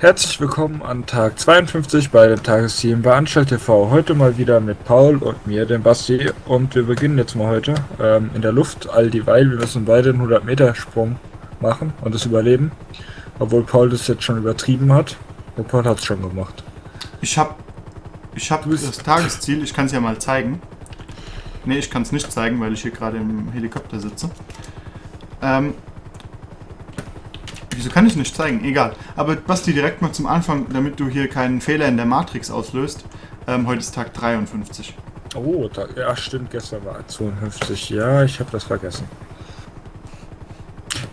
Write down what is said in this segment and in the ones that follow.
Herzlich willkommen an Tag 52 bei dem Tagesteam bei Anstalt TV. Heute mal wieder mit Paul und mir, dem Basti. Und wir beginnen jetzt mal heute ähm, in der Luft, all dieweil. Wir müssen beide einen 100 Meter Sprung machen und es überleben. Obwohl Paul das jetzt schon übertrieben hat. Und Paul hat es schon gemacht. Ich habe ich hab das Tagesziel, ich kann es ja mal zeigen. Ne, ich kann es nicht zeigen, weil ich hier gerade im Helikopter sitze. Ähm, Wieso kann ich nicht zeigen? Egal. Aber Basti, direkt mal zum Anfang, damit du hier keinen Fehler in der Matrix auslöst. Ähm, heute ist Tag 53. Oh, da, ja stimmt, gestern war 52. Ja, ich habe das vergessen.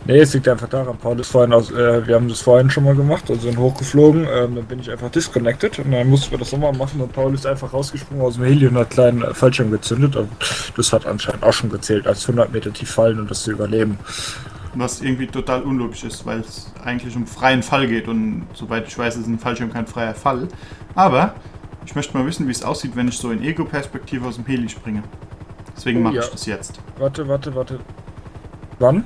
Nee, es liegt einfach daran, Paul ist vorhin aus, äh, wir haben das vorhin schon mal gemacht und sind hochgeflogen, ähm, dann bin ich einfach disconnected und dann mussten wir das nochmal machen und Paul ist einfach rausgesprungen aus dem Heli und hat einen kleinen äh, Fallschirm gezündet und das hat anscheinend auch schon gezählt, als 100 Meter tief fallen und das zu überleben was irgendwie total unlogisch ist, weil es eigentlich um freien Fall geht und soweit ich weiß, ist ein Fallschirm kein freier Fall. Aber ich möchte mal wissen, wie es aussieht, wenn ich so in Ego-Perspektive aus dem Heli springe. Deswegen oh, mache ja. ich das jetzt. Warte, warte, warte. Wann?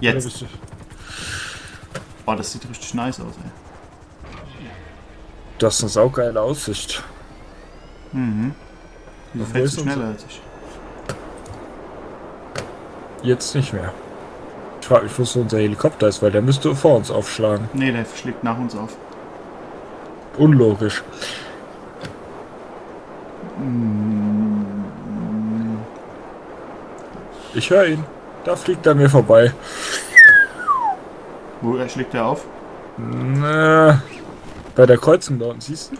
Jetzt. Boah, das sieht richtig nice aus, ey. Das ist eine saugeile Aussicht. Mhm. Du fällst schneller als ich. Jetzt nicht mehr frage mich, wo so unser Helikopter ist, weil der müsste vor uns aufschlagen. Nee, der schlägt nach uns auf. Unlogisch. Ich höre ihn. Da fliegt er mir vorbei. Wo er schlägt er auf? Na, bei der Kreuzung da unten, siehst du?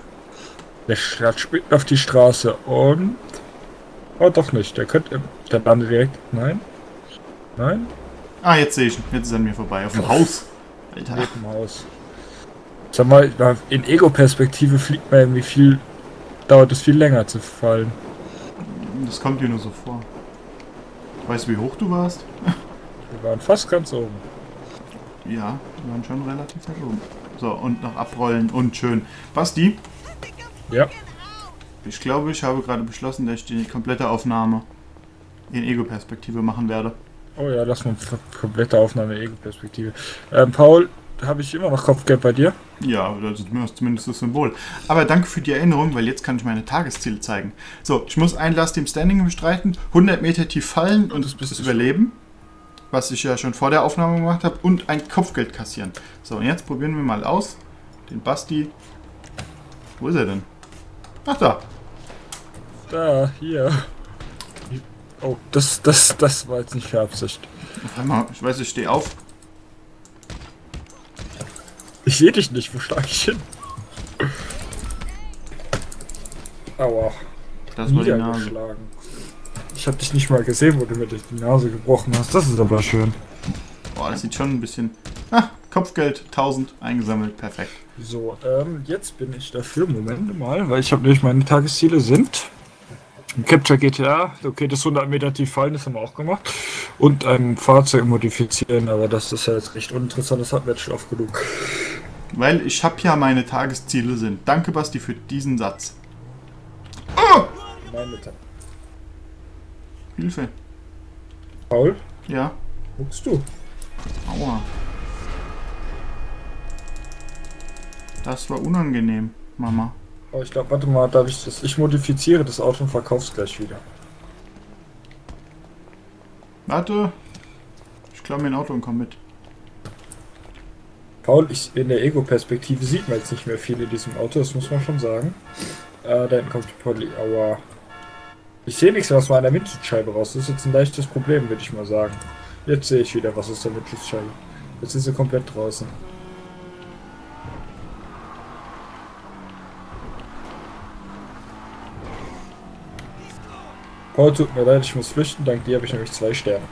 Der spielt auf die Straße und... Oh, doch nicht. Der könnte... Der landet direkt... Nein? Nein? Ah, jetzt sehe ich ihn. Jetzt ist er an mir vorbei. Auf dem Haus. Alter. Auf dem Haus. Sag mal, in Ego-Perspektive fliegt man irgendwie viel. Dauert es viel länger zu fallen. Das kommt dir nur so vor. Weißt du, wie hoch du warst? Wir waren fast ganz oben. Ja, wir waren schon relativ weit oben. So, und noch abrollen und schön. Basti? Ja. Ich glaube, ich habe gerade beschlossen, dass ich die komplette Aufnahme in Ego-Perspektive machen werde. Oh ja, lass mal komplette Aufnahme Ego-Perspektive. Ähm, Paul, habe ich immer noch Kopfgeld bei dir? Ja, das ist zumindest das Symbol. Aber danke für die Erinnerung, weil jetzt kann ich meine Tagesziele zeigen. So, ich muss ein Last Team Standing bestreiten, 100 Meter tief fallen und, und das überleben, was ich ja schon vor der Aufnahme gemacht habe, und ein Kopfgeld kassieren. So, und jetzt probieren wir mal aus. Den Basti. Wo ist er denn? Ach, da. Da, hier. Oh, das, das, das war jetzt nicht für Absicht. Ich weiß, ich stehe auf. Ich sehe dich nicht, wo schlag ich hin? Aua. Das war die Nase. Ich habe dich nicht mal gesehen, wo du mir die Nase gebrochen hast. Das ist aber schön. Boah, das sieht schon ein bisschen... Ah, Kopfgeld 1000 eingesammelt, perfekt. So, ähm, jetzt bin ich dafür. Moment mal, weil ich habe nämlich meine Tagesziele sind Capture GTA, okay, das 100 Meter tief fallen, das haben wir auch gemacht. Und ein Fahrzeug modifizieren, aber das ist ja jetzt recht uninteressant, das hat wir jetzt schon oft genug. Weil ich habe ja meine Tagesziele sind. Danke, Basti, für diesen Satz. Oh! Nein, bitte. Hilfe. Paul? Ja? Guckst du? Aua. Das war unangenehm, Mama. Oh, ich glaube, warte mal, darf ich das? Ich modifiziere das Auto und verkauf's gleich wieder. Warte. Ich klaue mir ein Auto und komm mit. Paul, ich, in der Ego-Perspektive sieht man jetzt nicht mehr viel in diesem Auto, das muss man schon sagen. Äh, da hinten kommt die Polly. Aua. Ich sehe nichts aus meiner Windschutzscheibe raus. Das ist jetzt ein leichtes Problem, würde ich mal sagen. Jetzt sehe ich wieder was aus der Windschutzscheibe. Jetzt ist sie komplett draußen. Paul, tut mir leid, ich muss flüchten. Dank dir habe ich nämlich zwei Sterne.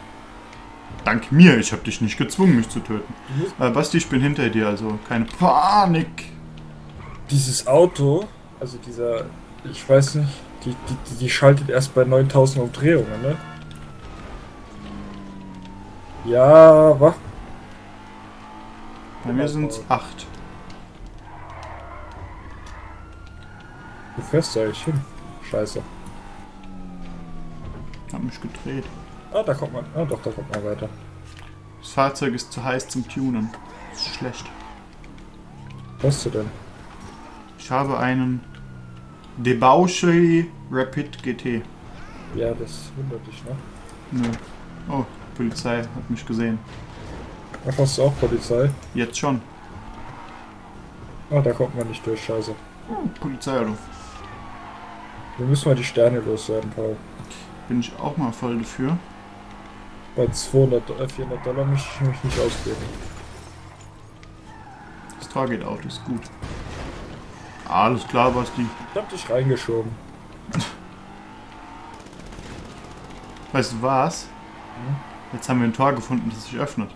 Dank mir, ich habe dich nicht gezwungen, mich zu töten. Mhm. Äh, Basti, ich bin hinter dir, also keine Panik. Dieses Auto, also dieser, ich weiß nicht, die, die, die schaltet erst bei 9000 Umdrehungen, ne? Ja, was? Bei mir sind es 8. Du fährst da eigentlich hin. Scheiße. Mich gedreht. Ah, da kommt man. Ah, doch, da kommt man weiter. Das Fahrzeug ist zu heiß zum Tunen. Das ist schlecht. Was hast du denn? Ich habe einen Debauchery Rapid GT. Ja, das wundert dich, ne? Nö. Oh, Polizei hat mich gesehen. Ach, hast du auch Polizei? Jetzt schon. Ah, da kommt man nicht durch, scheiße. Oh, Polizeiauto. Wir müssen mal die Sterne loswerden, Paul. Bin ich auch mal voll dafür. Bei 200, äh, 400 Dollar möchte ich mich nicht ausgeben. Das Tor geht auf, das ist gut. Alles klar, Basti. Ich hab dich reingeschoben. Weißt du was? Hm? Jetzt haben wir ein Tor gefunden, das sich öffnet.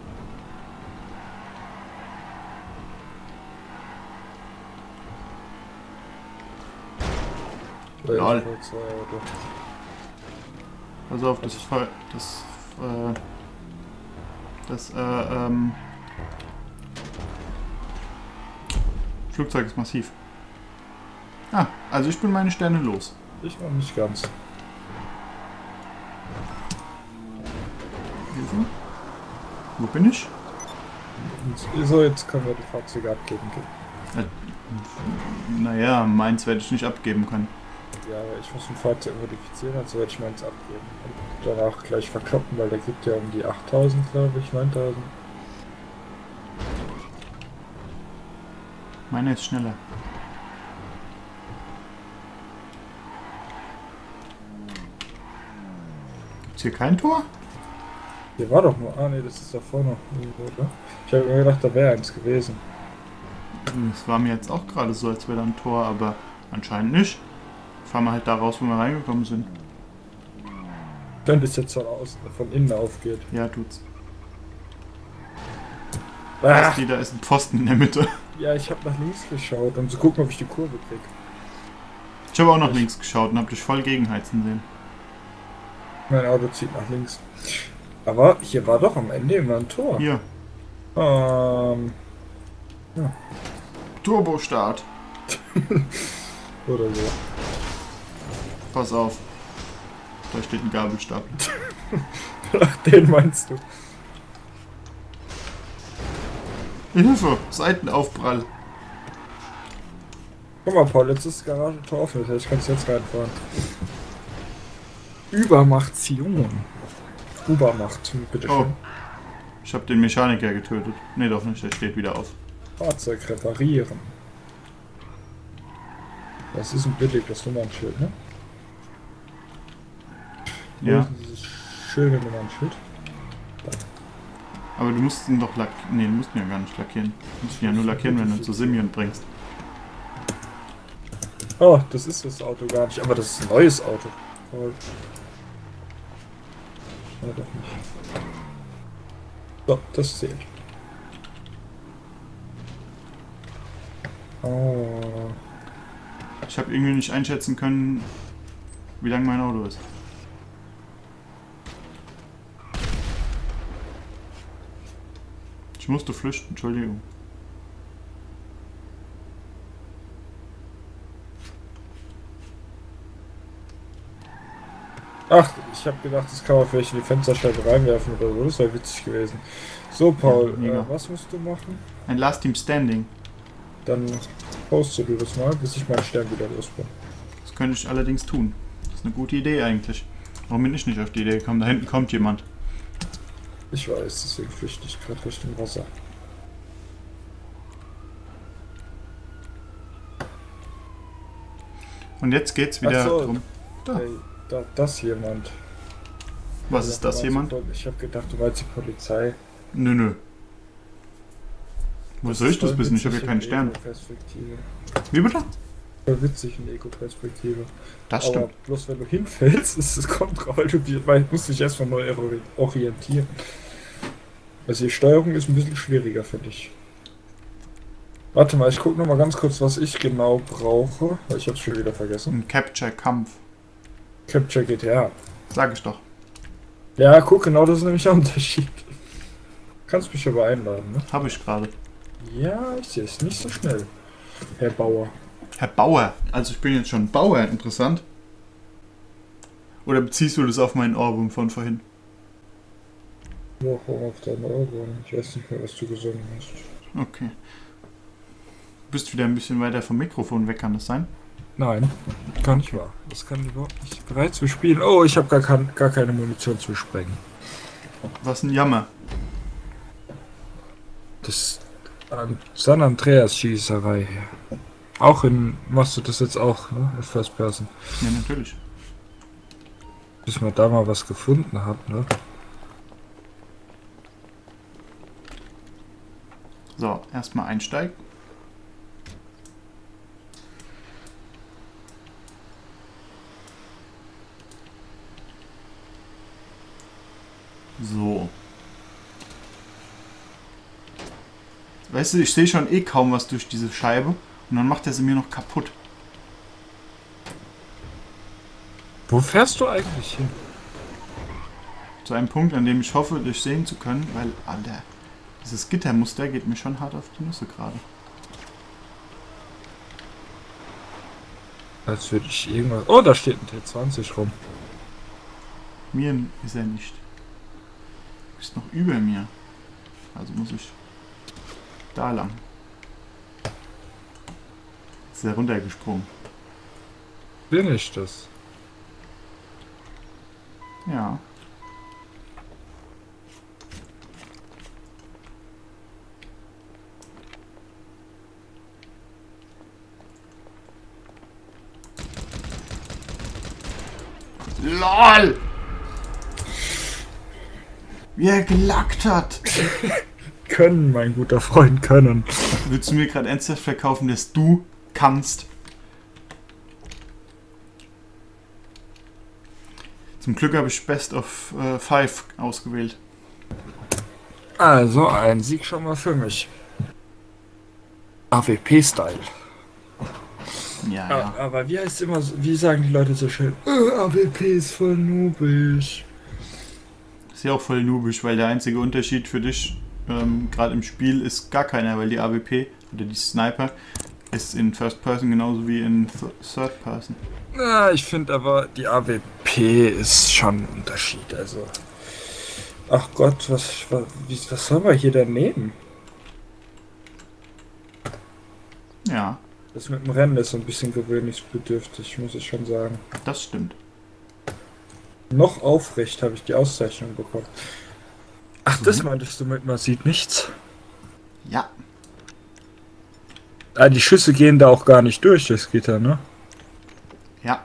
Lol. Pass auf, das Fall. Das. Äh, das, äh, ähm. Flugzeug ist massiv. Ah, also ich bin meine Sterne los. Ich noch nicht ganz. Hilfe? Wo bin ich? So, jetzt können wir die Fahrzeuge abgeben. Naja, meins werde ich nicht abgeben können. Ja, aber ich muss ein Fahrzeug modifizieren, also werde ich meins abgeben. Und danach gleich verkloppen, weil der gibt ja um die 8000, glaube ich, 9000. Meiner ist schneller. Gibt's hier kein Tor? Hier war doch nur. Ah, nee, das ist da vorne. Oder? Ich habe mir gedacht, da wäre eins gewesen. Es war mir jetzt auch gerade so, als wäre da ein Tor, aber anscheinend nicht. Fahren wir halt da raus, wo wir reingekommen sind. Wenn das jetzt von außen, von innen aufgeht. Ja, tut's. Ah, da ist ein Pfosten in der Mitte. ja, ich habe nach links geschaut, um zu gucken, ob ich die Kurve krieg. Ich habe auch nach links geschaut und hab dich voll gegenheizen sehen. Mein Auto zieht nach links. Aber hier war doch am Ende immer ein Tor. Hier, Ähm, Turbostart. oder so. Pass auf. Da steht ein Gabelstapel. Ach, den meinst du. Hilfe! Seitenaufprall. Guck mal, Paul, jetzt ist das Garagentor offen. Das heißt, ich kann jetzt reinfahren. Übermachtion. Übermacht, bitteschön. Oh. Ich habe den Mechaniker getötet. Ne, doch nicht, der steht wieder auf. Fahrzeug reparieren. Das ist ein billig, das Nummernschild, ne? Wo Ja, ist denn Dieses schöne Nummernschild. aber du musst ihn doch lackieren. Ne, du musst ihn ja gar nicht lackieren. Du musst ihn ja nur lackieren, wenn du ihn zu Simeon bringst. Oh, das ist das Auto gar nicht, aber das ist ein neues Auto. Paul. Ja, doch nicht. So, das zählt. Oh. Ich habe irgendwie nicht einschätzen können, wie lang mein Auto ist. Musste flüchten, Entschuldigung. Ach, ich habe gedacht, das kann man vielleicht in die Fensterscheibe reinwerfen oder so. Das wäre witzig gewesen. So, Paul, Ja, äh, was musst du machen? Ein Last Team Standing. Dann poste du das mal, bis ich meinen Stern wieder los bin. Das könnte ich allerdings tun. Das ist eine gute Idee eigentlich. Warum bin ich nicht auf die Idee gekommen? Da hinten kommt jemand. Ich weiß, deswegen flüchte ich gerade Richtung Wasser. Und jetzt geht's wieder so. drum. Da. Hey, da, das jemand. Was ist das jemand? Ich habe gedacht, du meinst die Polizei. Nö, nö. Wo soll ich das wissen? Ich habe ja keinen Stern. Wie bitte? Voll witzig in Ego-Perspektive. Das Aber stimmt. bloß wenn du hinfällst, ist es kommt weil du die- weil du musst dich erstmal neu ori- orientieren. Also die Steuerung ist ein bisschen schwieriger für dich. Warte mal, ich gucke noch mal ganz kurz, was ich genau brauche. weil Ich hab's schon wieder vergessen. Ein Capture-Kampf. Capture GTA. Sag ich doch. Ja, guck, genau das ist nämlich der Unterschied. Kannst mich aber einladen, ne? Habe ich gerade. Ja, ich sehe es nicht so schnell. Herr Bauer. Herr Bauer. Also ich bin jetzt schon Bauer. Interessant. Oder beziehst du das auf meinen Ohrwurm von vorhin? Woche auf deine Ohren. Ich weiß nicht mehr, was du gesungen hast. Okay. bist wieder ein bisschen weiter vom Mikrofon weg, kann das sein? Nein, gar nicht wahr. Das kann überhaupt nicht bereit zu spielen. Oh, ich habe gar, kein, gar keine Munition zu sprengen. Was ein Jammer. Das an San Andreas Schießerei. Auch in. Machst du das jetzt auch, ne? First Person. Ja, natürlich. Bis man da mal was gefunden hat, ne? So, erstmal einsteigen. So. Weißt du, ich sehe schon eh kaum was durch diese Scheibe und dann macht er sie mir noch kaputt. Wo fährst du eigentlich hin? Zu einem Punkt, an dem ich hoffe, dich sehen zu können, weil, Alter, dieses Gittermuster geht mir schon hart auf die Nüsse gerade. Als würde ich irgendwas. Oh, da steht ein T20 rum. Mir ist er nicht. Ist noch über mir. Also muss ich da lang. Ist er runtergesprungen. Bin ich das? Ja. LOL! Wie er gelackt hat! können, mein guter Freund, können. Willst du mir gerade ernsthaft verkaufen, dass du kannst? Zum Glück habe ich Best of äh, Five ausgewählt. Also ein Sieg schon mal für mich. AWP-Style. Ja, ja. Aber, wie heißt immer, so- wie sagen die Leute so schön? Äh, AWP ist voll noobig. Ist ja auch voll noobisch, weil der einzige Unterschied für dich ähm, gerade im Spiel ist gar keiner, weil die AWP oder die Sniper ist in First Person genauso wie in Th Third Person. Na, ich finde aber, die AWP ist schon ein Unterschied. Also. Ach Gott, was, was, was soll man hier denn nehmen? Ja, Das mit dem Rennen ist so ein bisschen gewöhnungsbedürftig, muss ich schon sagen. das stimmt. Noch aufrecht habe ich die Auszeichnung bekommen. Ach, das Mhm. meintest du mit, man sieht nichts. Ja, Ah, die Schüsse gehen da auch gar nicht durch, das Gitter, ne? ja.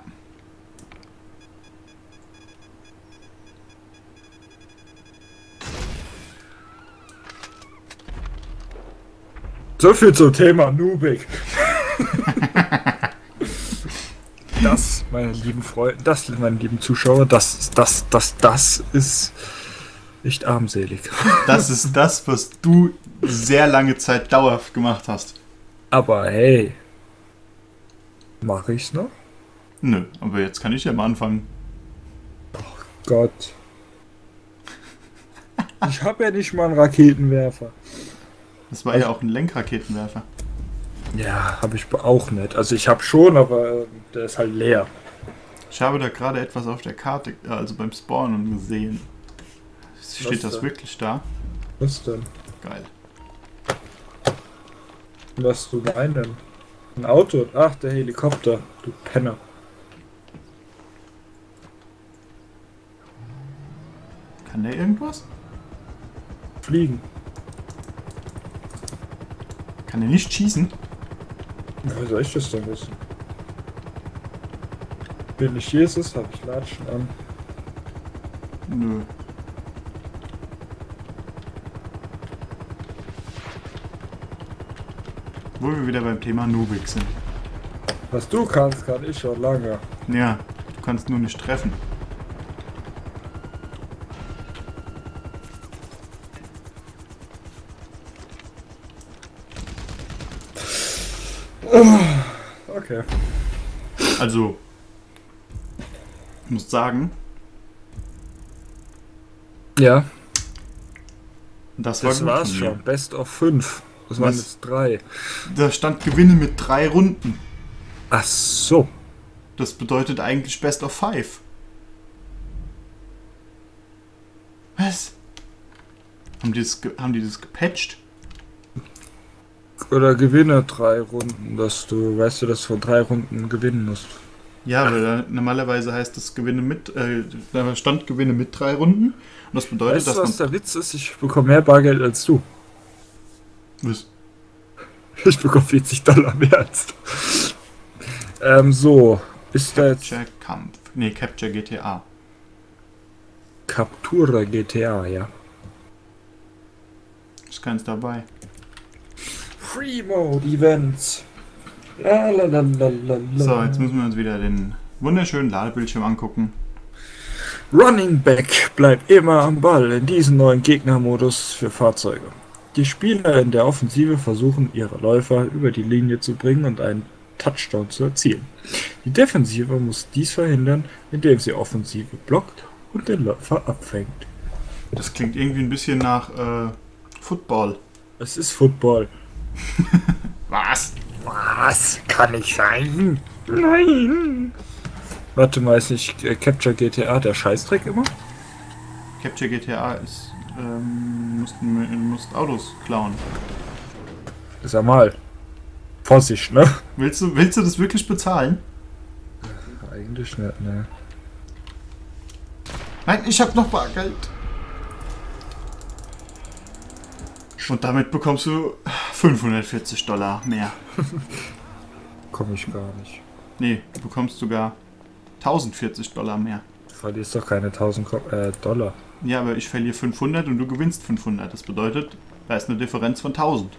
So viel zum Thema Nubik. Das, meine lieben Freunde, das, meine lieben Zuschauer, das, das, das, das ist nicht armselig. Das ist das, was du sehr lange Zeit dauerhaft gemacht hast. Aber hey, mache ich's noch? Nö, aber jetzt kann ich ja mal anfangen. Gott. Ich habe ja nicht mal einen Raketenwerfer. Das war ja auch ein Lenkraketenwerfer. Ja, habe ich auch nicht. Also ich habe schon, aber äh, der ist halt leer. Ich habe da gerade etwas auf der Karte, äh, also beim Spawnen gesehen. Steht das wirklich da? Was denn? Geil. Was du meinen? Ein Auto? Ach, der Helikopter. Du Penner. Kann der irgendwas? Fliegen. Kann der nicht schießen? Wie soll ich das denn wissen? Bin ich Jesus, habe ich Latschen an. Nö. Wo wir wieder beim Thema Nubik sind. Was du kannst, kann ich schon lange. Ja, du kannst nur nicht treffen. Okay. Also, ich muss sagen, Ja, das war das war's schon. mir. Best of 5. Das waren jetzt drei. Da stand Gewinne mit drei Runden. Ach so. Das bedeutet eigentlich Best of Five. Was? Haben die das, haben die das gepatcht? Oder gewinne drei Runden, dass du, weißt du, dass du von drei Runden gewinnen musst. Ja, weil normalerweise heißt das Gewinne mit, äh, stand Gewinne mit drei Runden. Und das bedeutet, weißt dass du, was der Witz ist? Ich bekomme mehr Bargeld als du. Was? Ich bekomme 40 Dollar mehr als du. Ähm, so. Ist da jetzt Capture Kampf. Nee, Capture GTA. Captura GTA, ja. Ist keins dabei. Free Mode Events. So, jetzt müssen wir uns wieder den wunderschönen Ladebildschirm angucken. Running Back bleibt immer am Ball in diesem neuen Gegnermodus für Fahrzeuge. Die Spieler in der Offensive versuchen, ihre Läufer über die Linie zu bringen und einen Touchdown zu erzielen. Die Defensive muss dies verhindern, indem sie Offensive blockt und den Läufer abfängt. Das klingt irgendwie ein bisschen nach äh, Football. Es ist Football. Was? Was? Kann nicht sein? Nein! Warte mal, ist nicht äh, Capture GTA der Scheißdreck immer? Capture GTA ist. Ähm, musst, musst Autos klauen. Sag mal. Vorsicht, ne? Willst du, willst du das wirklich bezahlen? Eigentlich nicht, ne. Nein, ich hab noch Bargeld. Und damit bekommst du 540 Dollar mehr. Komm ich gar nicht. Nee, du bekommst sogar 1040 Dollar mehr. Du verlierst doch keine 1000 Ko äh, Dollar. Ja, aber ich verliere 500 und du gewinnst 500. Das bedeutet, da ist eine Differenz von 1000.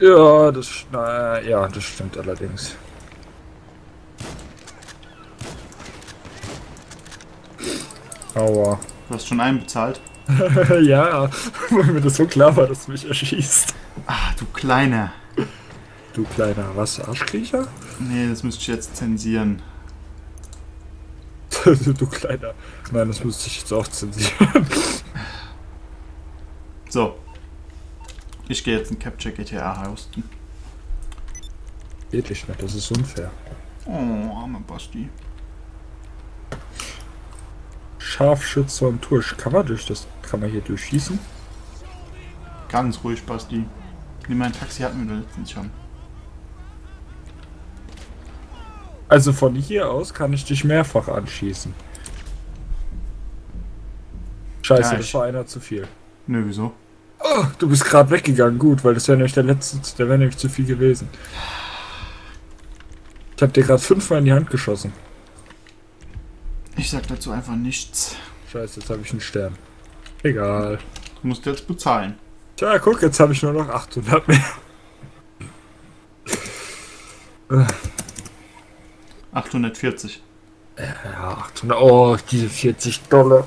Ja, das, na, ja, das stimmt allerdings. Aua. Du hast schon einen bezahlt. ja, weil mir das so klar war, dass du mich erschießt. Ah, du Kleiner. Du kleiner was, Arschkriecher? Nee, das müsste ich jetzt zensieren. du kleiner. Nein, das müsste ich jetzt auch zensieren. So. Ich gehe jetzt in Capture GTA hosten. Geht nicht das ist unfair. Oh, armer Basti. Scharfschütze und Tusch. Kann man durch das. Kann man hier durchschießen? Ganz ruhig, Basti. Nee, mein Taxi hatten wir letztens schon. Also von hier aus kann ich dich mehrfach anschießen. Scheiße, Ja, das war einer zu viel. Nö, wieso? Oh, du bist gerade weggegangen, gut, weil das wäre nämlich der letzte, der wäre nämlich zu viel gewesen. Ich habe dir gerade fünfmal in die Hand geschossen. Ich sag dazu einfach nichts. Scheiße, jetzt habe ich einen Stern. Egal. Du musst jetzt bezahlen. Tja, guck, jetzt habe ich nur noch 800 mehr. 840. Ja, 800. Oh, diese 40 Dollar.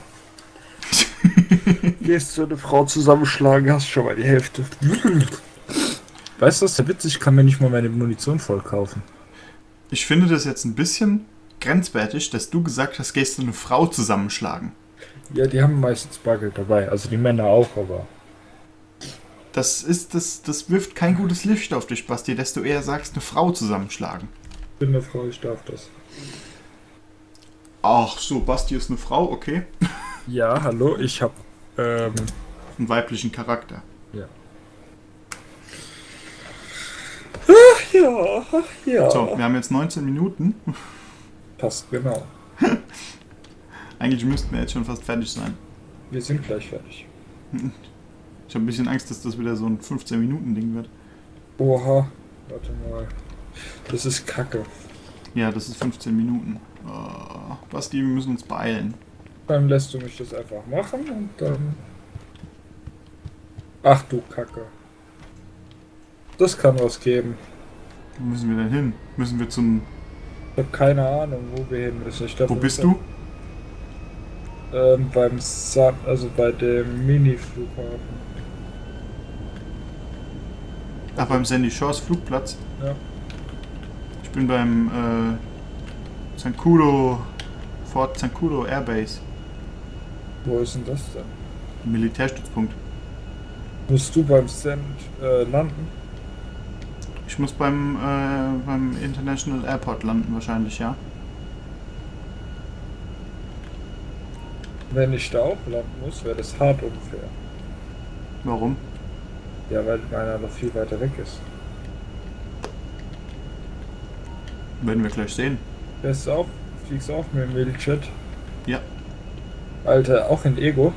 Gehst du eine Frau zusammenschlagen, hast schon mal die Hälfte. Weißt du, was der Witz ist? Ich kann mir nicht mal meine Munition voll kaufen. Ich finde das jetzt ein bisschen grenzwertig, dass du gesagt hast, gehst du eine Frau zusammenschlagen. Ja, die haben meistens Bargeld dabei. Also die Männer auch, aber. Das ist, das, das wirft kein gutes Licht auf dich, Basti, dass du eher sagst, eine Frau zusammenschlagen. Ich bin eine Frau, ich darf das. Ach so, Basti ist eine Frau, okay. Ja, hallo, ich hab. Ähm, Einen weiblichen Charakter. ja, ach ja. So, wir haben jetzt 19 Minuten. Passt genau. Eigentlich müssten wir jetzt schon fast fertig sein. Wir sind gleich fertig. Ich habe ein bisschen Angst, dass das wieder so ein 15-Minuten-Ding wird. Oha, warte mal. Das ist kacke. Ja, das ist 15 Minuten. Oh, Basti, wir müssen uns beeilen. Dann lässt du mich das einfach machen und dann. Ach du Kacke. Das kann was geben. Wo müssen wir denn hin? Müssen wir zum... Ich habe keine Ahnung, wo wir hin müssen. Ich glaub, Wo bist du? Ähm, beim Sa also bei dem Mini-Flughafen. Ach, beim Sandy Shores Flugplatz. Ja. Ich bin beim äh, Zancudo... Fort Zancudo Airbase. Wo ist denn das denn? Militärstützpunkt. Musst du beim Send äh, landen? Ich muss beim, äh, beim International Airport landen wahrscheinlich, ja. Wenn ich da auch landen muss, wäre das hart unfair. Warum? Ja, weil meiner noch viel weiter weg ist. Werden wir gleich sehen. Fährst du auch? Fliegst du auch mit dem Mädelchat? Ja. Alter, auch in Ego?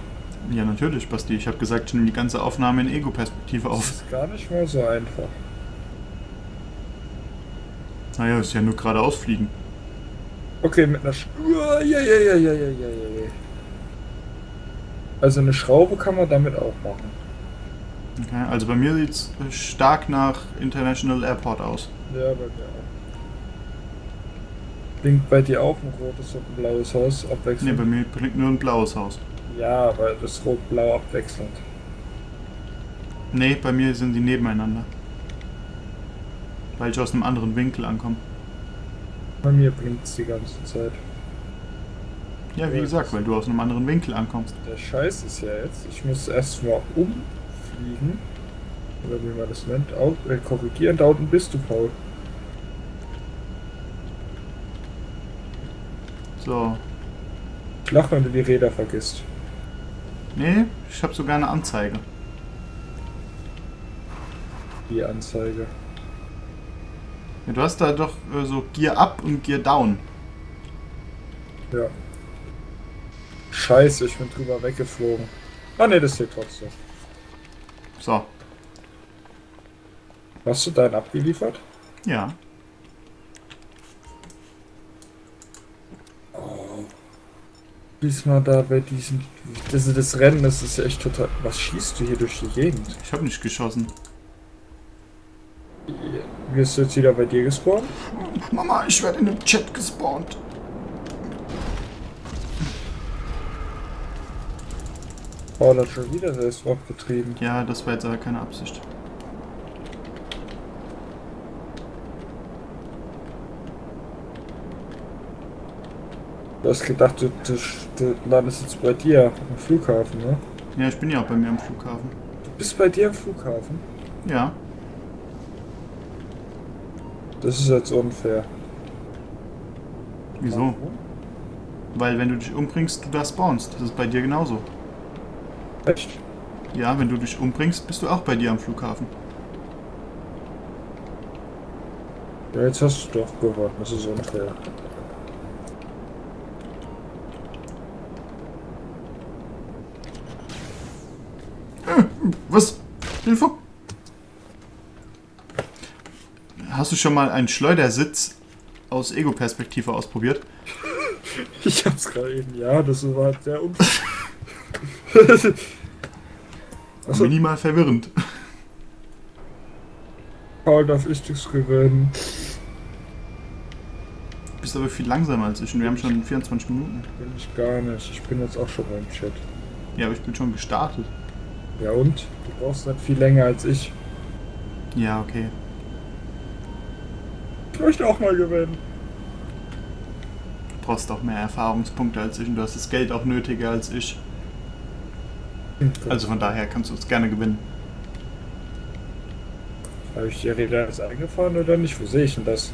Ja, natürlich, Basti. Ich habe gesagt, ich nehme die ganze Aufnahme in Ego-Perspektive Das auf. ist gar nicht mal so einfach. Naja, ist ja nur geradeaus fliegen. Okay, mit einer Schraube. ja, ja, ja, ja, ja, ja, ja. Also eine Schraube kann man damit auch machen. Okay, also bei mir sieht es stark nach International Airport aus. Ja, bei mir auch. Blinkt bei dir auch ein rotes und ein blaues Haus abwechselnd? Ne, bei mir blinkt nur ein blaues Haus. Ja, weil das rot-blau abwechselnd. Ne, bei mir sind die nebeneinander. Weil ich aus einem anderen Winkel ankomme. Bei mir blinkt es die ganze Zeit. Ja, wie Ja. gesagt, weil du aus einem anderen Winkel ankommst. Der Scheiß ist ja jetzt, ich muss erstmal umfliegen. Oder wie man das nennt. Au äh, korrigieren, da unten bist du, Paul. So. Ich lach, wenn du die Räder vergisst. Ne, ich habe sogar eine Anzeige. Die Anzeige. Ja, du hast da doch äh, so Gear Up und Gear Down. Ja. Scheiße, ich bin drüber weggeflogen. Ah ne, das steht trotzdem. So. Hast du deinen abgeliefert? Ja. Diesmal da bei diesem. Das, das Rennen, das ist ja echt total. Was schießt du hier durch die Gegend? Ich habe nicht geschossen. Wirst du jetzt wieder bei dir gespawnt? Mama, ich werde in dem Chat gespawnt. Paul hat schon wieder Selbstmord getrieben. Ja, das war jetzt aber keine Absicht. Du hast gedacht, du, du, du landest jetzt bei dir am Flughafen, ne? Ja, ich bin ja auch bei mir am Flughafen. Du bist bei dir am Flughafen? Ja. Das ist jetzt unfair. Wieso? Weil wenn du dich umbringst, du da spawnst. Das ist bei dir genauso. Echt? Ja, wenn du dich umbringst, bist du auch bei dir am Flughafen. Ja, jetzt hast du doch gewonnen. Das ist unfair. Was? Hilfe! Hast du schon mal einen Schleudersitz aus Ego-Perspektive ausprobiert? Ich hab's gerade eben, ja, das war sehr unfair. Achso, Minimal verwirrend. Paul darf ich das gewinnen. Du bist aber viel langsamer als ich und wir haben schon 24 Minuten. Bin ich gar nicht. Ich bin jetzt auch schon beim Chat. Ja, aber ich bin schon gestartet. Ja und? Du brauchst nicht viel länger als ich. Ja, okay. Ich möchte auch mal gewinnen. Du brauchst auch mehr Erfahrungspunkte als ich und du hast das Geld auch nötiger als ich. Also von daher kannst du es gerne gewinnen. Habe ich die Räder jetzt eingefahren oder nicht? Wo sehe ich denn das?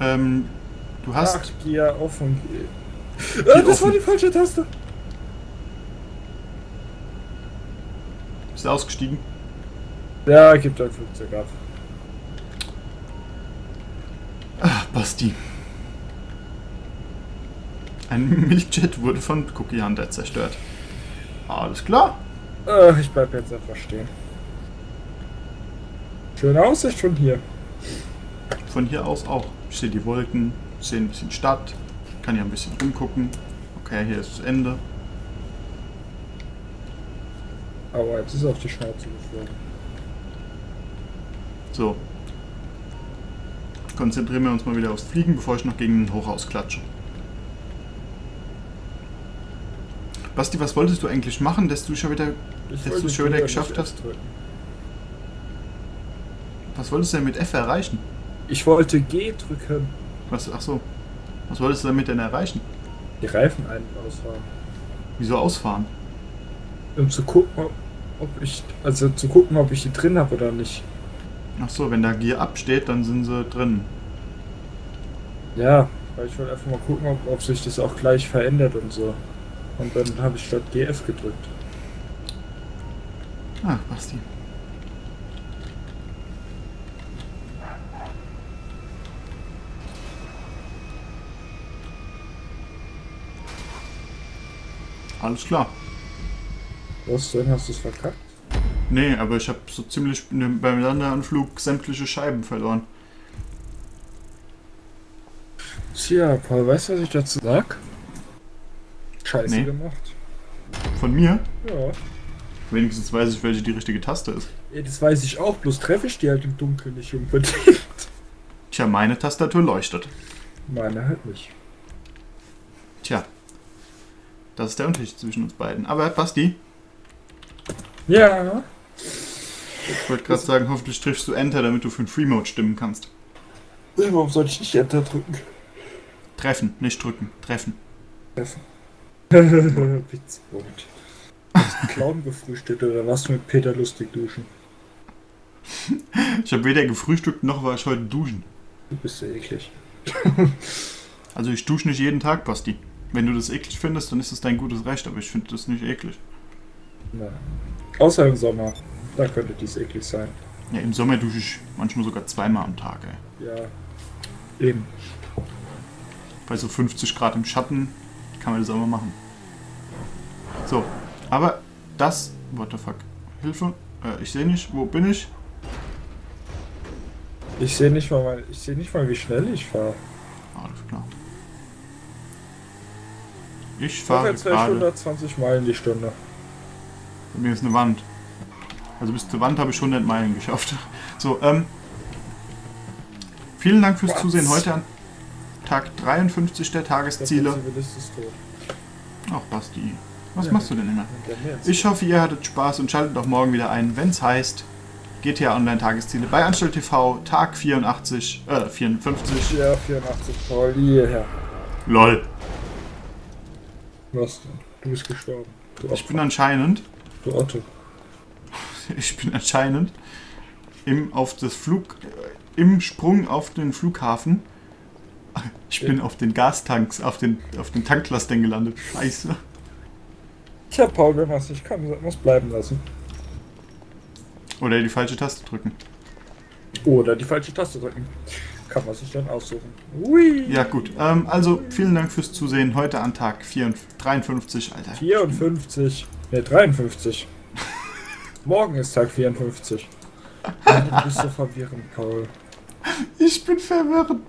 Ähm, du hast. Ach, auf und Gear. Ah, das war offen. die falsche Taste. Bist du ausgestiegen? Ja, gibt ein Flugzeug ab. Ach, Basti. Ein Milchjet wurde von Cookie Hunter zerstört. Alles klar. Äh, ich bleib jetzt einfach stehen. Schöne Aussicht von hier. Von hier aus auch. Ich sehe die Wolken, ich sehe ein bisschen Stadt, kann hier ein bisschen rumgucken. Okay, hier ist das Ende. Aber jetzt ist auf die Schnauze geflogen. So. Konzentrieren wir uns mal wieder aufs Fliegen, bevor ich noch gegen ein Hochhaus klatsche. Basti, was wolltest du eigentlich machen, dass du schon wieder. Ich Dass du's schon wieder geschafft hast? Was wolltest du denn mit F erreichen? Ich wollte G drücken. Was, ach so. Was wolltest du damit denn erreichen? Die Reifen ein- und ausfahren. Wieso ausfahren? Um zu gucken, ob ich. Also zu gucken, ob ich die drin habe oder nicht. Achso, wenn da Gear absteht, dann sind sie drin. Ja, weil ich wollte einfach mal gucken, ob, ob sich das auch gleich verändert und so. Und dann habe ich statt GF gedrückt. Ah, Basti. Alles klar. Was denn? Hast du es verkackt? Nee, aber ich habe so ziemlich ne- beim Landeanflug sämtliche Scheiben verloren. Tja, Paul, weißt du, was ich dazu sag? Scheiße Nee. gemacht. Von mir? Ja. Wenigstens weiß ich, welche die richtige Taste ist. Ja, Das weiß ich auch, bloß treffe ich die halt im Dunkeln nicht unbedingt. Tja, meine Tastatur leuchtet. Meine halt nicht. Tja. Das ist der Unterschied zwischen uns beiden. Aber Basti, Ja. Ich wollte gerade sagen, hoffentlich triffst du Enter, damit du für den Free-Mode stimmen kannst. Warum soll ich nicht Enter drücken? Treffen, nicht drücken. Treffen. Treffen. Witzpunkt. Hast du einen Clown gefrühstückt oder warst du mit Peter lustig duschen? Ich habe weder gefrühstückt, noch war ich heute duschen. Du bist ja eklig. Also ich dusche nicht jeden Tag, Basti. Wenn du das eklig findest, dann ist es dein gutes Recht, aber ich finde das nicht eklig. Na. Außer im Sommer. Da könnte dies eklig sein. Ja, im Sommer dusche ich manchmal sogar zweimal am Tag, ey. Ja. Eben. Bei so 50 Grad im Schatten kann man das auch mal machen. So, aber das. What the fuck? Hilfe? Äh, ich sehe nicht. Wo bin ich? Ich sehe nicht mal, ich sehe nicht mal, wie schnell ich fahre. Alles klar. Ich fahre gerade. 120 Meilen die Stunde. Bei mir ist eine Wand. Also bis zur Wand habe ich 100 Meilen geschafft. So, ähm. Vielen Dank fürs Was? Zusehen heute an Tag 53 der Tagesziele. Ach, Basti. Was Ja. machst du denn immer? Ich hoffe, ihr hattet Spaß und schaltet auch morgen wieder ein, wenn es heißt GTA Online Tagesziele bei Anstalt TV, Tag 84, äh, 54. Ja, 84 Paul, hierher. LOL. Was denn? Du bist gestorben. Du Ich bin anscheinend, Du Otto. ich bin anscheinend im, auf das Flug, im Sprung auf den Flughafen. Ich bin auf den Gastanks, auf den, auf den Tanklastern gelandet. Scheiße. Tja, Paul, man es nicht kann, es bleiben lassen. Oder die falsche Taste drücken. Oder die falsche Taste drücken. Kann man sich dann aussuchen. Ui. Ja, gut. Ähm, also, vielen Dank fürs Zusehen. Heute an Tag 54, 53, Alter. 54. Ne, 53. Morgen ist Tag 54. Mann, Du bist so verwirrend, Paul. Ich bin verwirrend.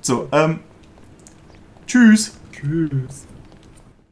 So, ähm. Tschüss. Tschüss.